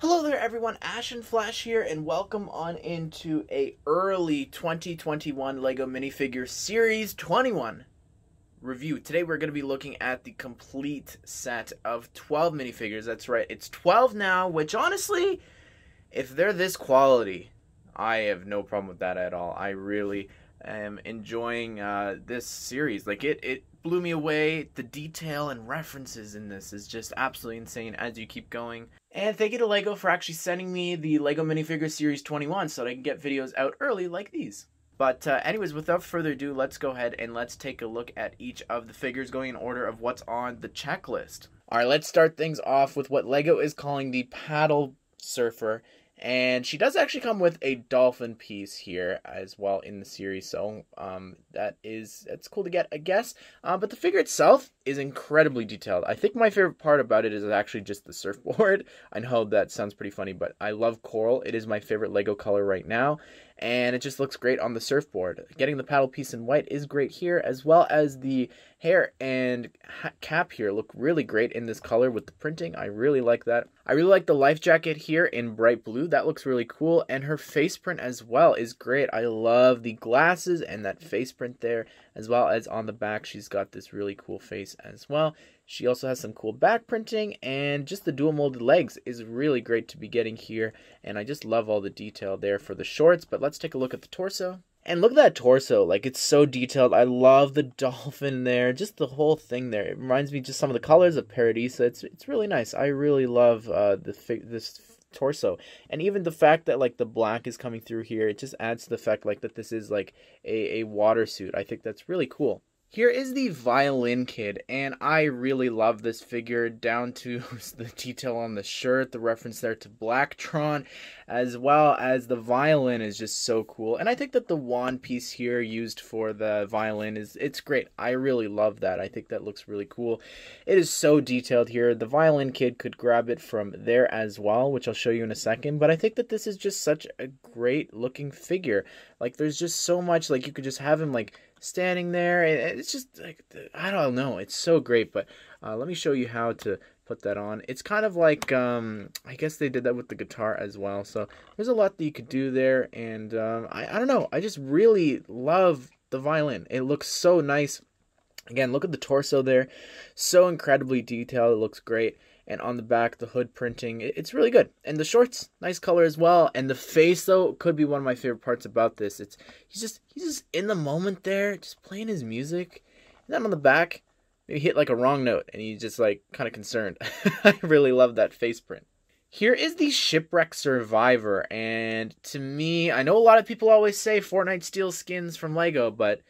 Hello there everyone, Ashnflash here and welcome on into a early 2021 LEGO minifigure series 21 review. Today we're going to be looking at the complete set of 12 minifigures. That's right, it's 12 now, which honestly, if they're this quality, I have no problem with that at all. I really am enjoying uh, this series. Like it, it blew me away. The detail and references in this is just absolutely insane as you keep going. And thank you to LEGO for actually sending me the LEGO Minifigure Series 21 so that I can get videos out early like these. But uh, anyways, without further ado, let's go ahead and let's take a look at each of the figures going in order of what's on the checklist. Alright, let's start things off with what LEGO is calling the Paddle Surfer. And she does actually come with a dolphin piece here as well in the series, so um, that is that's cool to get, I guess. Uh, but the figure itself is incredibly detailed. I think my favorite part about it is actually just the surfboard. I know that sounds pretty funny, but I love coral. It is my favorite Lego color right now, and it just looks great on the surfboard. Getting the paddle piece in white is great here, as well as the hair and cap here look really great in this color with the printing. I really like that. I really like the life jacket here in bright blue. That looks really cool, and her face print as well is great. I love the glasses and that face print there, as well as on the back she's got this really cool face as well. She also has some cool back printing and just the dual molded legs is really great to be getting here. And I just love all the detail there for the shorts. But let's take a look at the torso. And look at that torso, like it's so detailed. I love the dolphin there, just the whole thing there. It reminds me just some of the colors of Paradisa. It's it's really nice. I really love uh, the this torso, and even the fact that like the black is coming through here, it just adds to the fact like that this is like a a water suit. I think that's really cool. Here is the Violin Kid, and I really love this figure down to the detail on the shirt, the reference there to Blacktron, as well as the violin is just so cool. And I think that the wand piece here used for the violin is it's great. I really love that. I think that looks really cool. It is so detailed here. The Violin Kid could grab it from there as well, which I'll show you in a second, but I think that this is just such a great looking figure. Like there's just so much like you could just have him like standing there. It's just like I don't know. It's so great. But uh, let me show you how to put that on. It's kind of like um, I guess they did that with the guitar as well. So there's a lot that you could do there, and um, I I don't know. I just really love the violin. It looks so nice. Again, look at the torso there. So incredibly detailed. It looks great and on the back the hood printing. It's really good. And the shorts nice color as well. And the face though could be one of my favorite parts about this. It's he's just he's just in the moment there just playing his music. And then on the back maybe hit like a wrong note and he's just like kind of concerned. I really love that face print. Here is the shipwreck survivor and to me i know a lot of people always say fortnite steals skins from lego but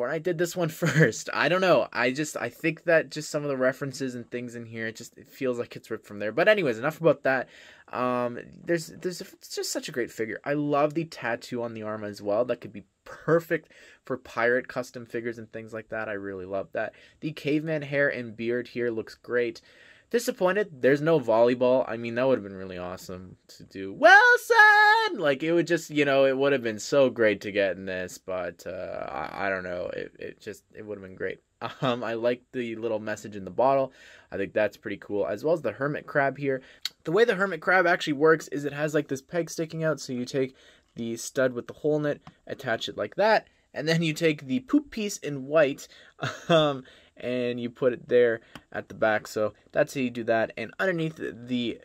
Fortnite did this one first. I don't know. I just I think that just some of the references and things in here, it just it feels like it's ripped from there. But anyways, enough about that. Um, there's there's it's just such a great figure. I love the tattoo on the arm as well. That could be perfect for pirate custom figures and things like that. I really love that. The caveman hair and beard here looks great. Disappointed, there's no volleyball. I mean, that would have been really awesome to do. Wilson! Like, it would just, you know, it would have been so great to get in this, but uh, I, I don't know. It, it just, it would have been great. Um, I like the little message in the bottle. I think that's pretty cool, as well as the hermit crab here. The way the hermit crab actually works is it has like this peg sticking out, so you take the stud with the hole in it, attach it like that, and then you take the poop piece in white um, and you put it there at the back. So that's how you do that. And underneath the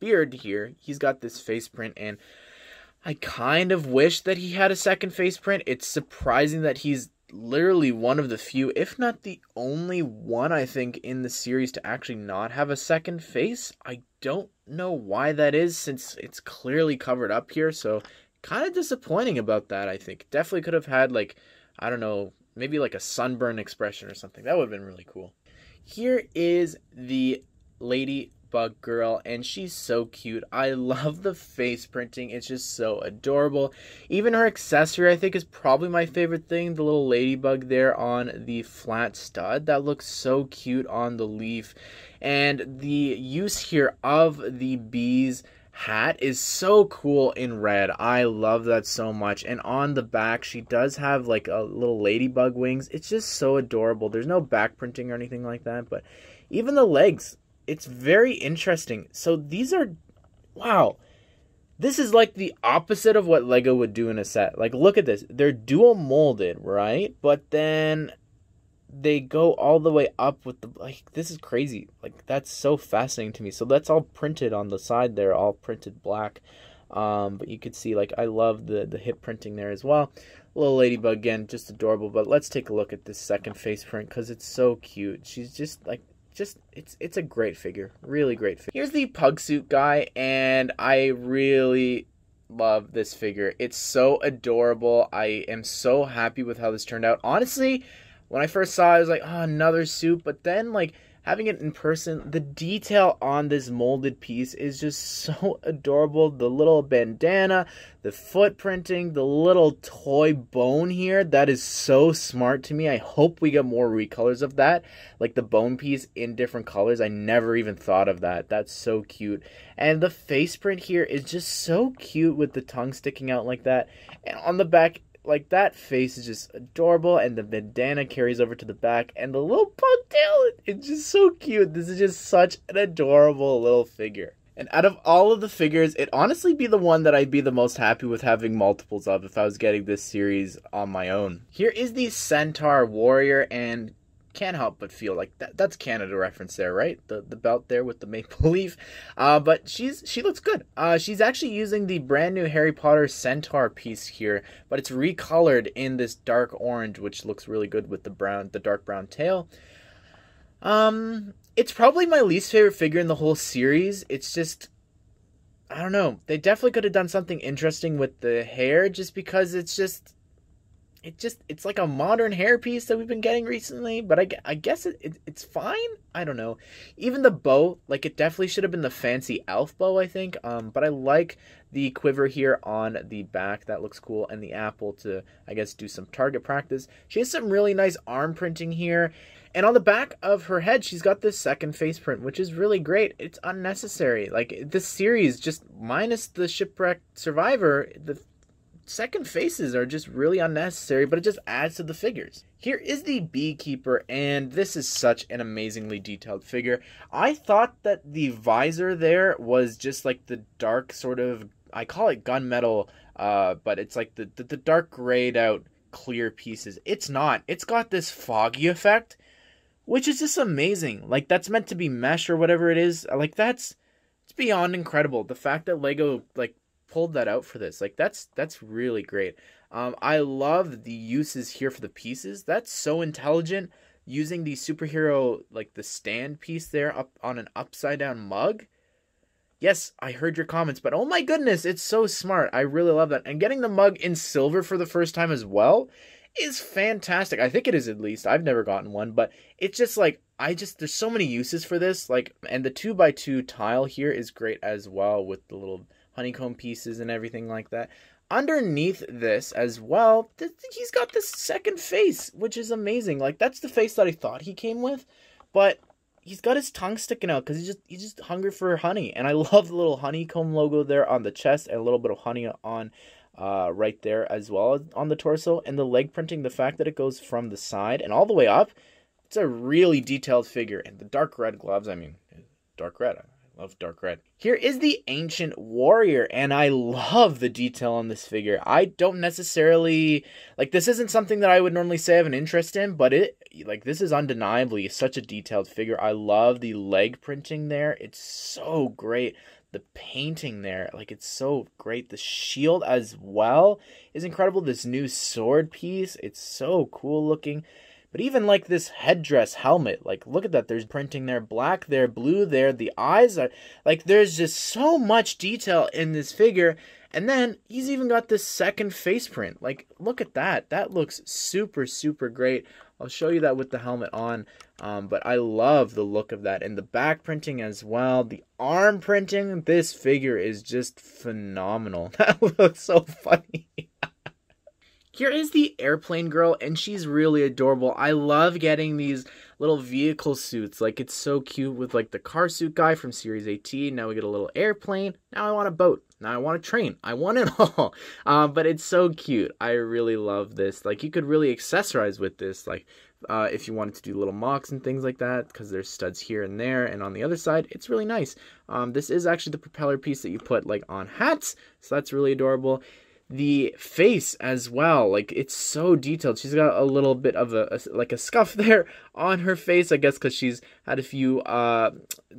beard here, he's got this face print and I kind of wish that he had a second face print. It's surprising that he's literally one of the few, if not the only one, I think, in the series to actually not have a second face. I don't know why that is since it's clearly covered up here. So kind of disappointing about that, I think. Definitely could have had, like, I don't know, maybe like a sunburn expression or something. That would have been really cool. Here is the ladybug girl, and she's so cute. I love the face printing, it's just so adorable. Even her accessory, I think, is probably my favorite thing the little ladybug there on the flat stud. That looks so cute on the leaf. And the use here of the bees hat is so cool in red. I love that so much. And on the back, she does have like a little ladybug wings. It's just so adorable. There's no back printing or anything like that, but even the legs, it's very interesting. So these are wow. This is like the opposite of what Lego would do in a set. Like, look at this. They're dual molded, right? But then they go all the way up with the like this is crazy. Like that's so fascinating to me. So that's all printed on the side there all printed black. Um, but you could see like i love the the hip printing there as well. Little ladybug again just adorable. But let's take a look at this second face print because it's so cute. She's just like just it's it's a great figure. Really great figure. here's the pug suit guy and i really love this figure. It's so adorable. I am so happy with how this turned out. Honestly when I first saw it, I was like, oh, another suit. But then, like, having it in person, the detail on this molded piece is just so adorable. The little bandana, the foot printing, the little toy bone here, that is so smart to me. I hope we get more recolors of that, like the bone piece in different colors. I never even thought of that. That's so cute. And the face print here is just so cute with the tongue sticking out like that. And on the back, like that face is just adorable and the bandana carries over to the back and the little ponytail it's just so cute. This is just such an adorable little figure. And out of all of the figures it honestly be the one that i'd be the most happy with having multiples of if i was getting this series on my own. Here is the centaur warrior and can't help but feel like that that's Canada reference there, right? The the belt there with the maple leaf. Uh, but she's she looks good. Uh, she's actually using the brand new Harry Potter Centaur piece here, but it's recolored in this dark orange, which looks really good with the brown the dark brown tail. Um, it's probably my least favorite figure in the whole series. It's just I don't know. They definitely could have done something interesting with the hair just because it's just it just it's like a modern hairpiece that we've been getting recently but i, I guess it, it, it's fine? I don't know. Even the bow like it definitely should have been the fancy elf bow i think um but i like the quiver here on the back. That looks cool. And the apple to i guess do some target practice. She has some really nice arm printing here. And on the back of her head she's got this second face print which is really great. It's unnecessary. Like this series just minus the shipwreck survivor the second faces are just really unnecessary, but it just adds to the figures. Here is the beekeeper, and this is such an amazingly detailed figure. I thought that the visor there was just like the dark sort of, I call it gunmetal, uh, but it's like the, the, the dark grayed out clear pieces. It's not. It's got this foggy effect, which is just amazing. Like that's meant to be mesh or whatever it is. Like that's it's beyond incredible. The fact that Lego like pulled that out for this. Like that's that's really great. Um, I love the uses here for the pieces. That's so intelligent. Using the superhero like the stand piece there up on an upside down mug. Yes, I heard your comments, but oh my goodness, it's so smart. I really love that. And getting the mug in silver for the first time as well is fantastic. I think it is at least. I've never gotten one, but it's just like I just there's so many uses for this. Like and the two by two tile here is great as well with the little honeycomb pieces and everything like that. Underneath this as well, th- he's got this second face, which is amazing. Like that's the face that I thought he came with, but he's got his tongue sticking out because he's just he's just hungry for honey. And I love the little honeycomb logo there on the chest and a little bit of honey on uh, right there as well on the torso and the leg printing. The fact that it goes from the side and all the way up, it's a really detailed figure. And the dark red gloves, I mean, dark red love dark red. Here is the Ancient Warrior, and I love the detail on this figure. I don't necessarily like this isn't something that I would normally say I have an interest in, but it like this is undeniably such a detailed figure. I love the leg printing there. It's so great. The painting there, like it's so great. The shield as well is incredible. This new sword piece, it's so cool looking. But even like this headdress helmet, like look at that. There's printing there, black there, blue there. The eyes are like there's just so much detail in this figure. And then he's even got this second face print. Like look at that. That looks super super great. I'll show you that with the helmet on. Um, but I love the look of that and the back printing as well. The arm printing. This figure is just phenomenal. That looks so funny. Here is the airplane girl, and she's really adorable. I love getting these little vehicle suits. Like, it's so cute with, like, the car suit guy from Series 18. Now we get a little airplane. Now I want a boat. Now I want a train. I want it all. Um, but it's so cute. I really love this. Like, you could really accessorize with this. Like, uh, if you wanted to do little MOCs and things like that, because there's studs here and there, and on the other side, it's really nice. Um, this is actually the propeller piece that you put like on hats, so that's really adorable the face as well. Like it's so detailed. She's got a little bit of a, a like a scuff there on her face i guess because she's had a few uh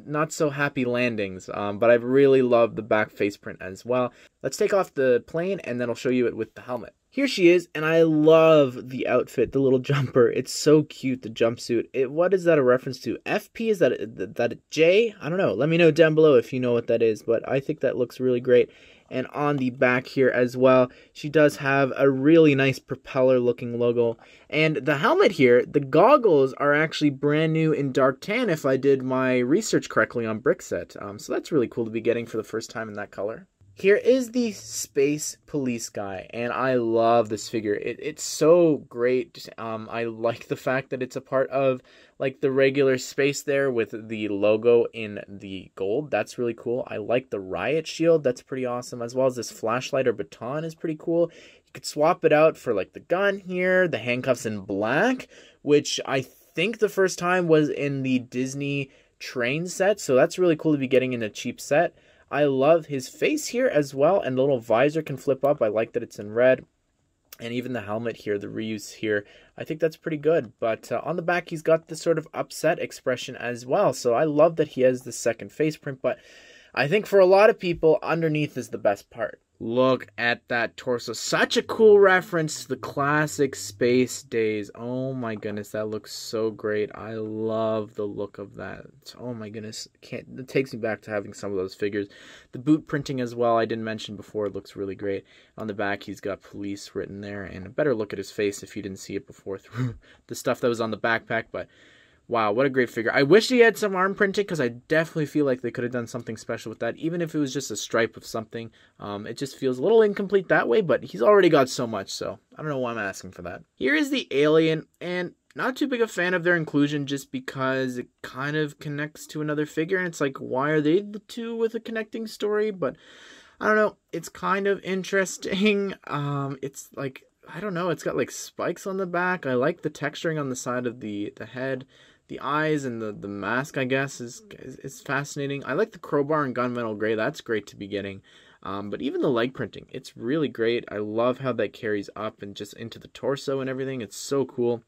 not so happy landings. Um but i really love the back face print as well. Let's take off the plane and then i'll show you it with the helmet. Here she is and i love the outfit the little jumper. It's so cute the jumpsuit. It what is that a reference to? Fp is that that a j? I don't know. Let me know down below if you know what that is but i think that looks really great and on the back here as well. She does have a really nice propeller looking logo. And the helmet here the goggles are actually brand new in dark tan if i did my research correctly on brickset. Um, so that's really cool to be getting for the first time in that color here is the Space Police guy, and I love this figure. It, it's so great. Um, I like the fact that it's a part of like the regular space there with the logo in the gold. That's really cool. I like the riot shield. That's pretty awesome. As well as this flashlight or baton is pretty cool. You could swap it out for like the gun here, the handcuffs in black, which I think the first time was in the Disney train set. So that's really cool to be getting in a cheap set. I love his face here as well, and the little visor can flip up. I like that it's in red. And even the helmet here, the reuse here, I think that's pretty good. But uh, on the back, he's got this sort of upset expression as well. So I love that he has the second face print. But I think for a lot of people, underneath is the best part. Look at that torso. Such a cool reference to the classic space days. Oh my goodness, that looks so great. I love the look of that. Oh my goodness. Can't it takes me back to having some of those figures. The boot printing as well, I didn't mention before, looks really great. On the back he's got police written there and a better look at his face if you didn't see it before through the stuff that was on the backpack, but Wow, what a great figure. I wish he had some arm printing because I definitely feel like they could have done something special with that. Even if it was just a stripe of something, um, it just feels a little incomplete that way, but he's already got so much, so I don't know why I'm asking for that. Here is the alien, and not too big a fan of their inclusion just because it kind of connects to another figure, and it's like, why are they the two with a connecting story? But I don't know, it's kind of interesting. Um, it's like I don't know, it's got like spikes on the back. I like the texturing on the side of the the head the eyes and the, the mask, I guess, is, is, is fascinating. I like the crowbar and gunmetal gray. That's great to be getting. Um, but even the leg printing, it's really great. I love how that carries up and just into the torso and everything. It's so cool.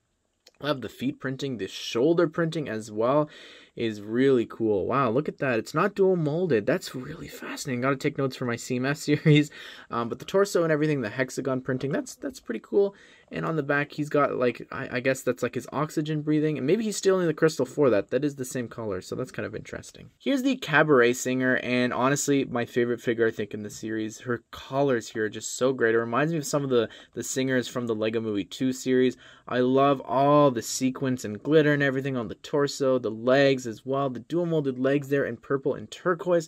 I love the feet printing, the shoulder printing as well is really cool. Wow, look at that. It's not dual molded. That's really fascinating. Got to take notes for my CMF series. Um, but the torso and everything, the hexagon printing, that's that's pretty cool. And on the back, he's got like, I, I guess that's like his oxygen breathing. And maybe he's stealing the crystal for that. That is the same color. So that's kind of interesting. Here's the cabaret singer. And honestly, my favorite figure, I think, in the series. Her colors here are just so great. It reminds me of some of the, the singers from the Lego Movie 2 series. I love all the sequins and glitter and everything on the torso, the legs as well. The dual molded legs there in purple and turquoise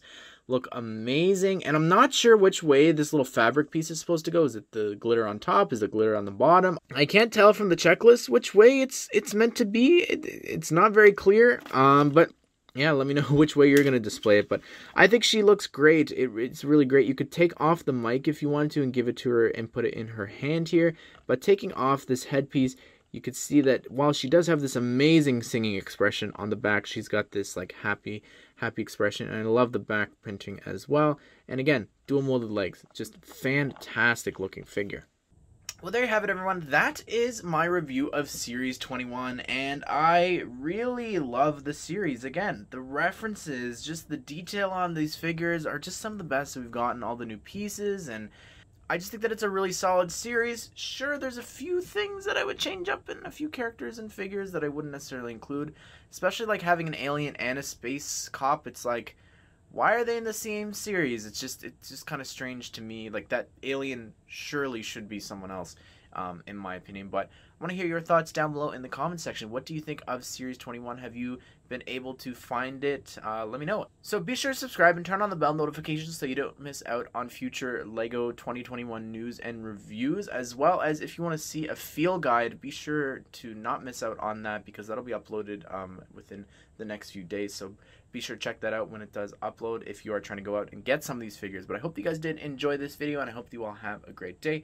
look amazing. And I'm not sure which way this little fabric piece is supposed to go. Is it the glitter on top? Is it glitter on the bottom? I can't tell from the checklist which way it's it's meant to be. It, it's not very clear. Um, but yeah, let me know which way you're going to display it. But I think she looks great. It, it's really great. You could take off the mic if you wanted to and give it to her and put it in her hand here. But taking off this headpiece, you could see that while she does have this amazing singing expression on the back, she's got this like happy, happy expression. And I love the back printing as well. And again, dual molded legs. Just fantastic looking figure. Well, there you have it, everyone. That is my review of Series 21, and I really love the series. Again, the references, just the detail on these figures are just some of the best we've gotten. All the new pieces and I just think that it's a really solid series. Sure, there's a few things that I would change up and a few characters and figures that I wouldn't necessarily include. Especially like having an alien and a space cop. It's like, why are they in the same series? It's just it's just kind of strange to me. Like that alien surely should be someone else um, in my opinion. But I want to hear your thoughts down below in the comment section. What do you think of Series 21? Have you been able to find it? Uh, let me know. So be sure to subscribe and turn on the bell notifications so you don't miss out on future LEGO 2021 news and reviews. As well as if you want to see a feel guide, be sure to not miss out on that because that'll be uploaded um, within the next few days. So be sure to check that out when it does upload if you are trying to go out and get some of these figures. But I hope you guys did enjoy this video and I hope you all have a great day.